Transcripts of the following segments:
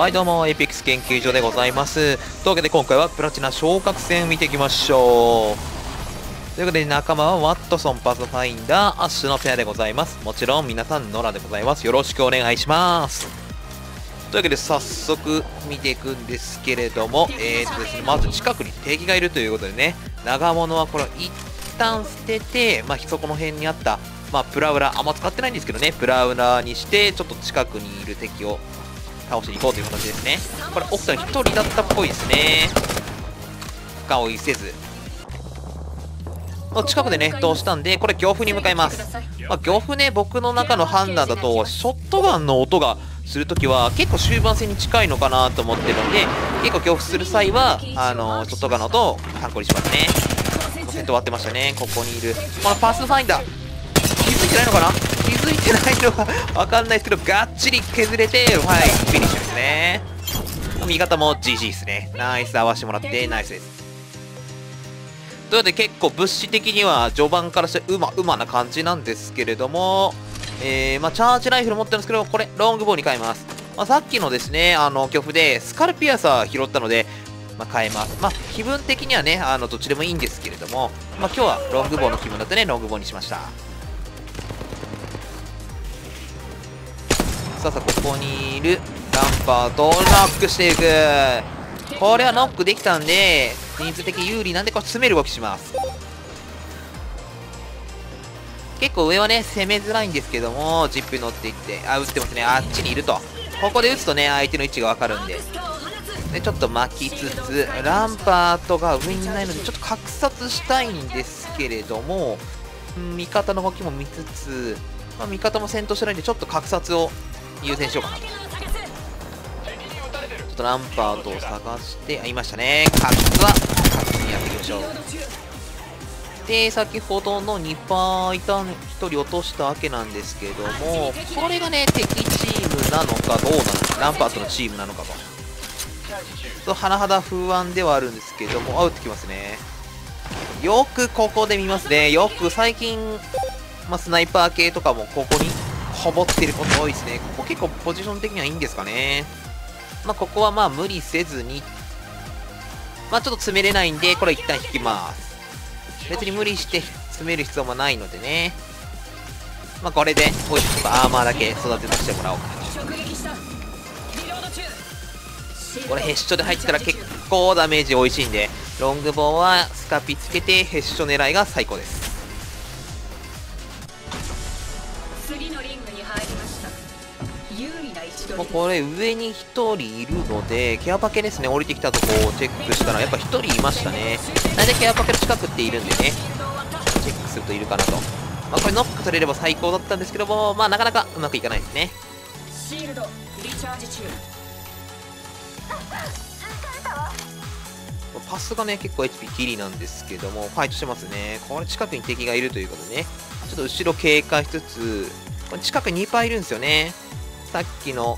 はいどうもエイペックス研究所でございます。というわけで今回はプラチナ昇格戦見ていきましょう。というわけで仲間はワットソンパスファインダーアッシュのペアでございます。もちろん皆さんノラでございます。よろしくお願いします。というわけで早速見ていくんですけれどもえーとですねまず近くに敵がいるということでね長物はこれ一旦捨ててまあそこの辺にあったまあ、プラウラ、あんま使ってないんですけどね、プラウラにして、ちょっと近くにいる敵を倒しに行こうという形ですね。これ、奥さん1人だったっぽいですね。深追いせず。近くでね、どうしたんで、これ、漁夫に向かいます。まあ、漁夫ね、僕の中の判断だと、ショットガンの音がするときは、結構終盤戦に近いのかなと思ってるんで、結構漁夫する際は、あのショットガンの音を参考にしますね。戦闘終わってましたね。ここにいる。このパスファインダー。気づいてないのかないてないのかわかんないですけど、がっちり削れて、はい、フィニッシュですね。味方も GG ですね。ナイス合わせてもらって、ナイスです。というわけで結構物資的には序盤からしてうま、うまな感じなんですけれども、えー、まあ、チャージライフル持ってるんですけど、これ、ロングボウに変えます。まあ、さっきのですね、あの、巨夫で、スカルピアサー拾ったので、まあ、変えます。まあ、気分的にはね、あの、どっちでもいいんですけれども、まあ、今日はロングボウの気分だってね、ロングボウにしました。さあさあここにいるランパーとノックしていく。これはノックできたんで人数的有利なんでこれ詰める動きします。結構上はね攻めづらいんですけどもジップに乗っていってあ打ってますね。あっちにいると。ここで打つとね相手の位置が分かるんで。でちょっと巻きつつランパートが上にいないのでちょっと格殺したいんですけれども味方の動きも見つつ、まあ、味方も戦闘してないんでちょっと格殺を優先しようかなと。ちょっとランパートを探してあいましたね。カツはカツにやっていきましょう。で先ほどの2パーいた1人落としたわけなんですけどもこれがね敵チームなのかどうなのかランパートのチームなのかと。と甚だ不安ではあるんですけどもあ打ってきますね。よくここで見ますね。よく最近、まあ、スナイパー系とかもここにほぼってること多いですね。ここ結構ポジション的にはいいんですかね。まあ、ここはまあ無理せずに、まあ、ちょっと詰めれないんで、これ一旦引きます。別に無理して詰める必要もないのでね。まあ、これで、こういうアーマーだけ育てさせてもらおうかな。これヘッショで入ったら結構ダメージ美味しいんで、ロングボウはスカピつけてヘッショ狙いが最高です。まあ、これ上に1人いるのでケアパケですね。降りてきたとこをチェックしたらやっぱ1人いましたね。大体ケアパケの近くっているんでね。チェックするといるかなと、まあ、これノック取れれば最高だったんですけどもまあなかなかうまくいかないですね。シールドリチャージ中。パスがね、結構 HP ギリなんですけども、ファイトしてますね。これ近くに敵がいるということでね、ちょっと後ろ警戒しつつ、近くに2パーいるんですよね。さっきの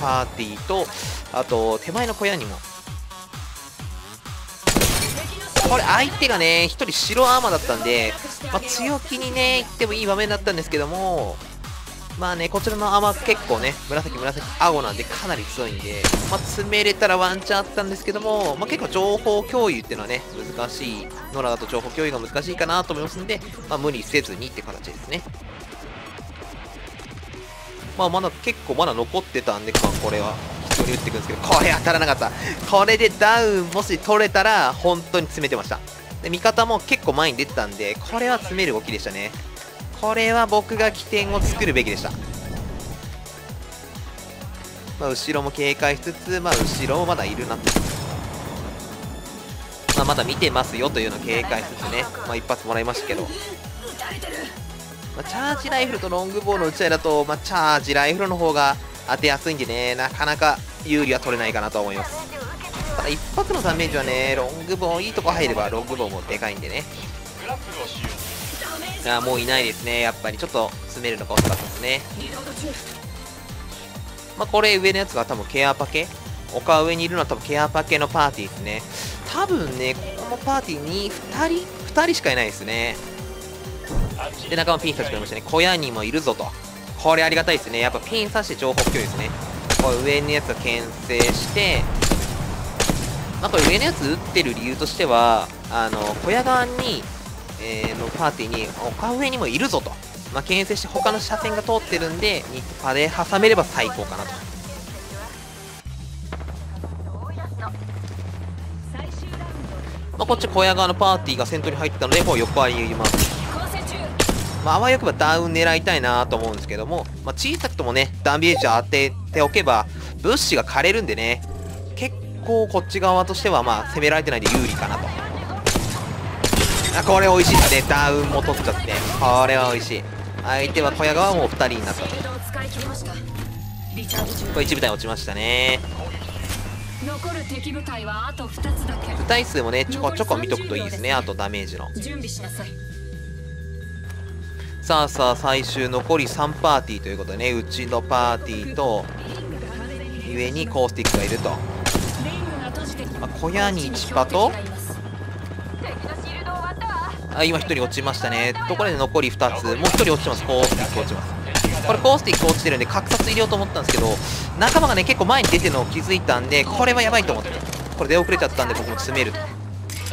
パーティーと、あと、手前の小屋にも。これ相手がね、1人白アーマーだったんで、まあ、強気にね、行ってもいい場面だったんですけども、まあね、こちらのアーマー結構ね、紫紫青なんでかなり強いんで、まあ、詰めれたらワンチャンあったんですけども、まあ、結構情報共有っていうのはね、難しい、ノラだと情報共有が難しいかなと思いますんで、ま、無理せずにって形ですね。まあ、まだ結構まだ残ってたんで、まあこれは必要に打っていくんですけど、これ当たらなかった。これでダウンもし取れたら、本当に詰めてました。で、味方も結構前に出てたんで、これは詰める動きでしたね。これは僕が起点を作るべきでした。まあ、後ろも警戒しつつ、まあ、後ろもまだいるなまあ、まだ見てますよというのを警戒しつつね、まあ、一発もらいましたけど。まあ、チャージライフルとロングボウの打ち合いだと、まあ、チャージライフルの方が当てやすいんでね、なかなか有利は取れないかなと思います。ただ一発のダメージはね、ロングボウいいとこ入ればロングボウもでかいんでね。あもういないですね、やっぱりちょっと詰めるのが遅かったですね。まあ、これ上のやつが多分ケアパケ丘上にいるのは多分ケアパケのパーティーですね。多分ね、このパーティーに2人、2人しかいないですね。で、仲間ピン刺してくれましたね。小屋にもいるぞと。これありがたいですね。やっぱピン刺して情報共有ですね。これ上のやつを牽制してまあこれ上のやつ撃ってる理由としてはあの小屋側に、えー、のパーティーに丘上にもいるぞとまあ牽制して他の車線が通ってるんでニッパで挟めれば最高かなとまあ、こっち小屋側のパーティーが先頭に入ったのでもう横ありますまあ、あわよくばダウン狙いたいなと思うんですけども、まあ、小さくともね、ダメージを当てておけば、物資が枯れるんでね、結構こっち側としては、まあ、攻められてないんで有利かなと。あ、これ美味しいですね。ダウンも取っちゃって。これは美味しい。相手は小屋側も2人になったと。これ1部隊落ちましたね。残る敵部隊はあと2つだけ部隊数もねちょこちょこ見とくといいですねあとダメージの準備しなさいさあさあ最終残り3パーティーということでねうちのパーティーと上にコースティックがいると、まあ、小屋に1パと？あ今1人落ちましたね。ところで残り2つ。もう1人落ちてます。コースティック落ちます。これコースティック落ちてるんで格殺入れようと思ったんですけど仲間がね結構前に出てるのを気づいたんでこれはやばいと思って。これ出遅れちゃったんで僕も詰めると。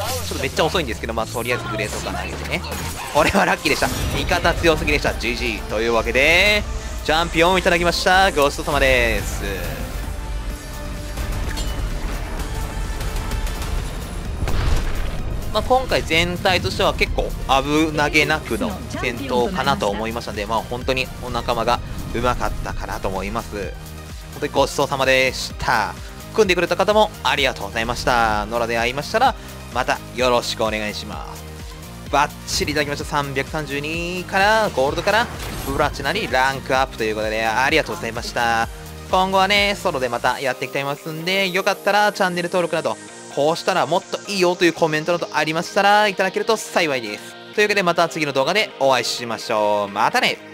ちょっとめっちゃ遅いんですけど、まあ、とりあえずグレートか投げてね。これはラッキーでした。味方強すぎでした。GG。というわけで、チャンピオンいただきました。ごちそうさまです。まあ、今回全体としては結構危なげなくの戦闘かなと思いましたので、まあ、本当にお仲間がうまかったかなと思います。本当にごちそうさまでした。組んでくれた方もありがとうございました。野良で会いましたら、またよろしくお願いします。バッチリいただきました。332からゴールドからプラチナにランクアップということでありがとうございました。今後はね、ソロでまたやっていきたいますんで、よかったらチャンネル登録など、こうしたらもっといいよというコメントなどありましたらいただけると幸いです。というわけでまた次の動画でお会いしましょう。またね